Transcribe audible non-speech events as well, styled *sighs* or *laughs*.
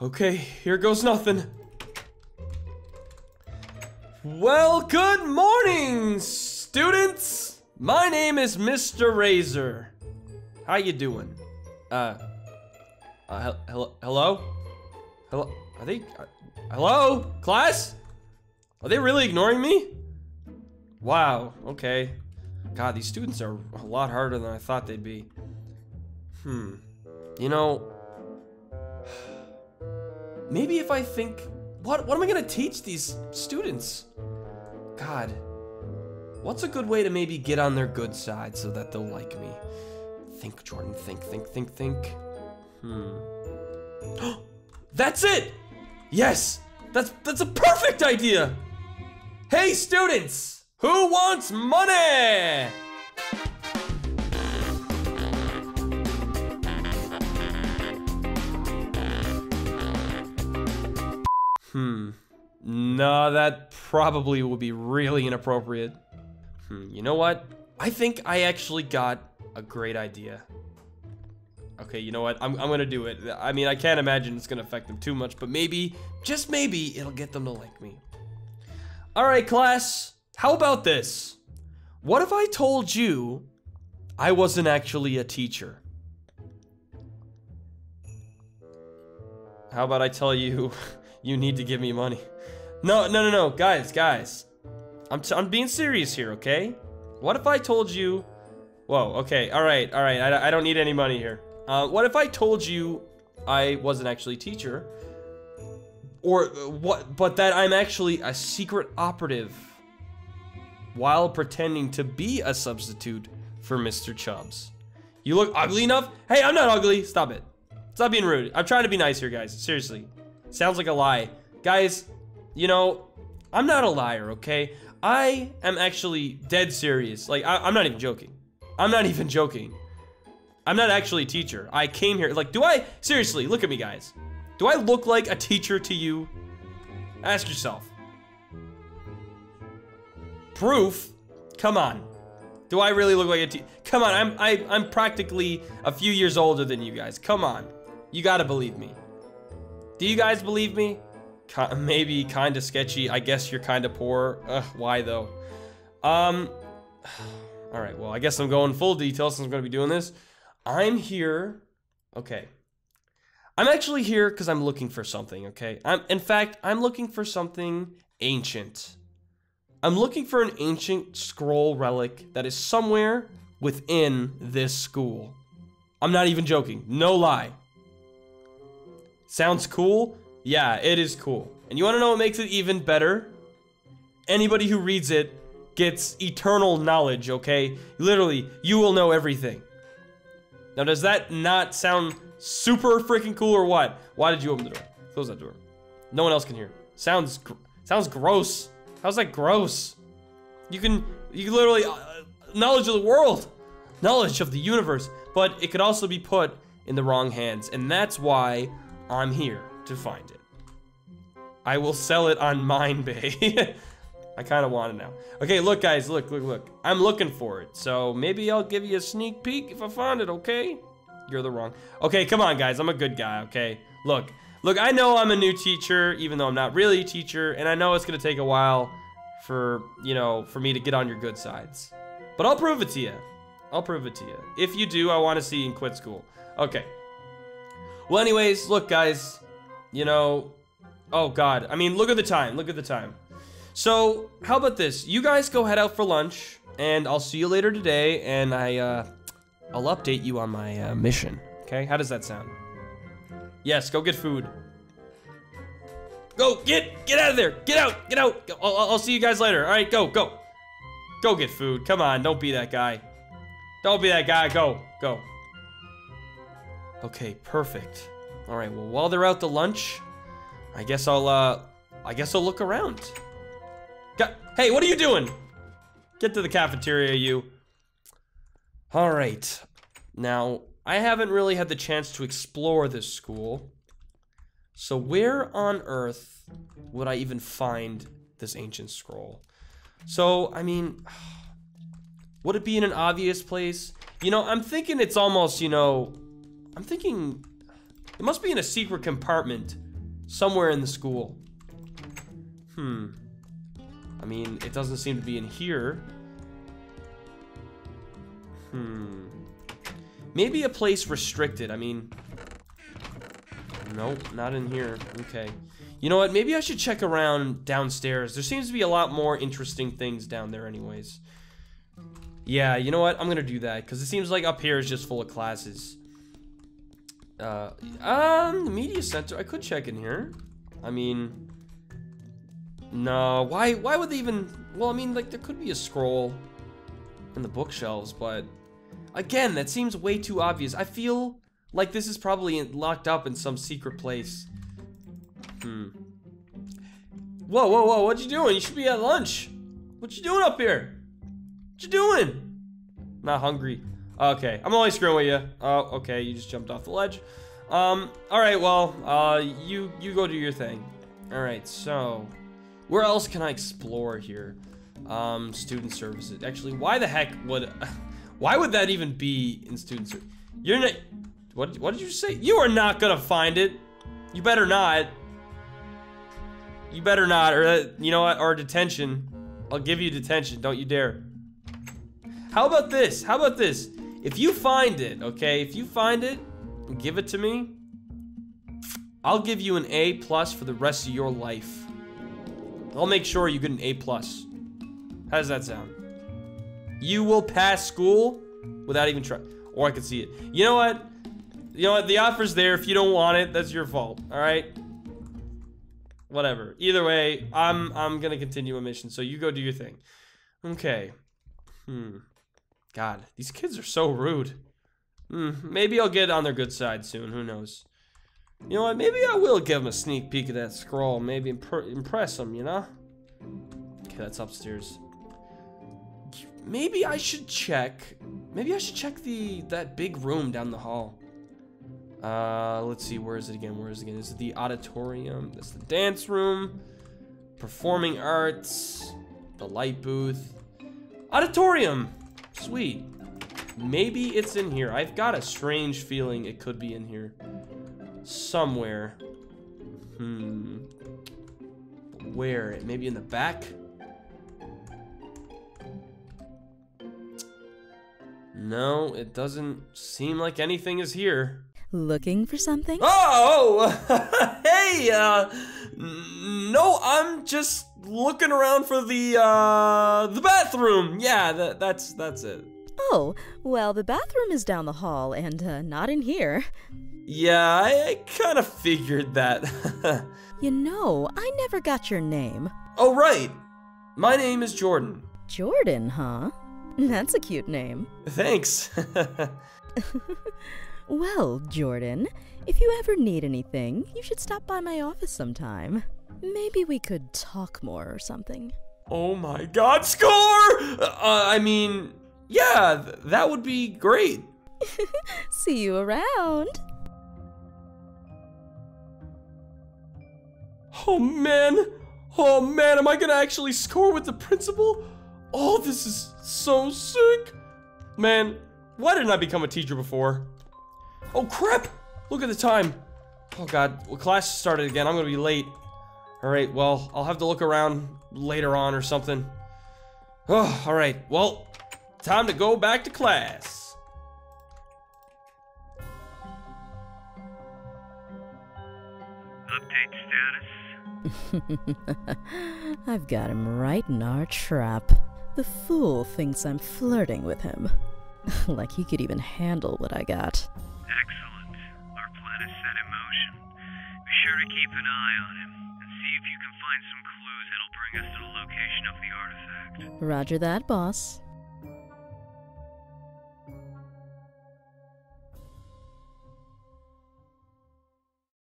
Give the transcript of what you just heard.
Okay, here goes nothing. Well, good morning, students. My name is Mr. Razor. How you doing? Uh, uh hel- hel- hello? Hello? Are they? Uh, hello, class? Are they really ignoring me? Wow. Okay. God, these students are a lot harder than I thought they'd be. Hmm. You know, maybe if I think, what what am I gonna teach these students? God, what's a good way to maybe get on their good side so that they'll like me? Think, Jordan. Think, think, think, think. Hmm. *gasps* that's it. Yes, that's that's a perfect idea. Hey, students, who wants money? No, that probably would be really inappropriate. Hmm, you know what? I think I actually got a great idea. Okay, you know what? I'm, I'm gonna do it. I mean, I can't imagine it's gonna affect them too much, but maybe, just maybe, it'll get them to like me. All right, class, how about this? What if I told you I wasn't actually a teacher? How about I tell you *laughs* you need to give me money? No, no, no, no, guys, guys. I'm, t I'm being serious here, okay? What if I told you... Whoa, okay, all right, all right, I, I don't need any money here. Uh, what if I told you I wasn't actually a teacher? Or uh, what, but that I'm actually a secret operative while pretending to be a substitute for Mr. Chubbs. You look ugly enough? Hey, I'm not ugly. Stop it. Stop being rude. I'm trying to be nice here, guys. Seriously. Sounds like a lie. Guys, you know, I'm not a liar, okay? I am actually dead serious. Like, I, am not even joking. I'm not even joking. I'm not actually a teacher. I came here, like, do I, seriously, look at me, guys. Do I look like a teacher to you? Ask yourself. Proof? Come on. Do I really look like a teacher? Come on, I'm, I, I'm practically a few years older than you guys. Come on. You gotta believe me. Do you guys believe me? *laughs* maybe kind of sketchy. I guess you're kind of poor. Ugh, why though? Um, *sighs* all right, well, I guess I'm going full detail since I'm going to be doing this. I'm here. Okay. I'm actually here because I'm looking for something, okay? I'm, in fact, I'm looking for something ancient. I'm looking for an ancient scroll relic that is somewhere within this school. I'm not even joking. No lie. Sounds cool? Yeah, it is cool. And you want to know what makes it even better? Anybody who reads it gets eternal knowledge, okay? Literally, you will know everything. Now, does that not sound super freaking cool or what? Why did you open the door? Close that door. No one else can hear. Sounds gr sounds gross. How's that gross? You can you can literally uh, knowledge of the world, knowledge of the universe, but it could also be put in the wrong hands, and that's why I'm here to find it. I will sell it on Minebay. *laughs* I kind of want it now. Okay, look, guys, look, look, look. I'm looking for it, so maybe I'll give you a sneak peek if I find it, okay? You're the wrong. Okay, come on, guys. I'm a good guy, okay? Look, look, I know I'm a new teacher, even though I'm not really a teacher, and I know it's going to take a while for, you know, for me to get on your good sides. But I'll prove it to you. I'll prove it to you. If you do, I want to see you quit school. Okay. Well, anyways, look, guys, you know, oh God. I mean, look at the time. Look at the time. So, how about this? You guys go head out for lunch, and I'll see you later today, and I, uh, I'll update you on my uh, mission. Okay? How does that sound? Yes, go get food. Go, get, get out of there. Get out, get out. I'll, I'll see you guys later. All right, go, go. Go get food. Come on, don't be that guy. Don't be that guy. Go, go. Okay, perfect. All right, well, while they're out to lunch, I guess I'll, uh, I guess I'll look around. Got, hey, what are you doing? Get to the cafeteria, you. All right. Now, I haven't really had the chance to explore this school. So where on earth would I even find this ancient scroll? So, I mean, *sighs* would it be in an obvious place? You know, I'm thinking it's almost, you know, I'm thinking it must be in a secret compartment Somewhere in the school. Hmm. I mean, it doesn't seem to be in here. Hmm. Maybe a place restricted. I mean... Nope, not in here. Okay. You know what? Maybe I should check around downstairs. There seems to be a lot more interesting things down there anyways. Yeah, you know what? I'm gonna do that, because it seems like up here is just full of classes. Uh, um, the media center. I could check in here. I mean, no. Why? Why would they even? Well, I mean, like there could be a scroll in the bookshelves, but again, that seems way too obvious. I feel like this is probably locked up in some secret place. Hmm. Whoa, whoa, whoa! What you doing? You should be at lunch. What you doing up here? What you doing? Not hungry. Okay, I'm only screwing with you. Oh, okay, you just jumped off the ledge. Um, alright, well, uh, you, you go do your thing. Alright, so, where else can I explore here? Um, student services. Actually, why the heck would, *laughs* why would that even be in student services? You're not, what, what did you say? You are not gonna find it. You better not. You better not, or, uh, you know what, or detention. I'll give you detention, don't you dare. How about this? How about this? If you find it, okay, if you find it, give it to me, I'll give you an A plus for the rest of your life. I'll make sure you get an A plus. How does that sound? You will pass school without even trying. Or I could see it. You know what? You know what? The offer's there. If you don't want it, that's your fault. All right. Whatever. Either way, I'm I'm gonna continue a mission. So you go do your thing. Okay. Hmm. God, these kids are so rude. Hmm, maybe I'll get on their good side soon. Who knows? You know what? Maybe I will give them a sneak peek of that scroll. Maybe imp impress them, you know? Okay, that's upstairs. Maybe I should check. Maybe I should check the that big room down the hall. Uh, let's see. Where is it again? Where is it again? Is it the auditorium. That's the dance room. Performing arts. The light booth. Auditorium. Sweet. Maybe it's in here. I've got a strange feeling it could be in here. Somewhere. Hmm. Where? Maybe in the back? No, it doesn't seem like anything is here. Looking for something? Oh! *laughs* hey, uh, no, I'm just looking around for the, uh, the bathroom. Yeah, that, that's, that's it. Oh, well, the bathroom is down the hall and uh, not in here. Yeah, I, I kind of figured that. *laughs* you know, I never got your name. Oh, right. My name is Jordan. Jordan, huh? *laughs* That's a cute name. Thanks. *laughs* well, Jordan, if you ever need anything, you should stop by my office sometime. Maybe we could talk more or something. Oh my god, score! Uh, I mean, yeah, th that would be great. *laughs* See you around. Oh man! Oh man, am I gonna actually score with the principal? Oh, this is so sick! Man, why didn't I become a teacher before? Oh crap! Look at the time. Oh god, well, class started again. I'm gonna be late. Alright, well, I'll have to look around later on or something. Oh, alright, well, time to go back to class. Update status. *laughs* I've got him right in our trap. The fool thinks I'm flirting with him. *laughs* like he could even handle what I got. Excellent. Our plan is set in motion. Be sure to keep an eye on him and see if you can find some clues that'll bring us to the location of the artifact. Roger that, boss.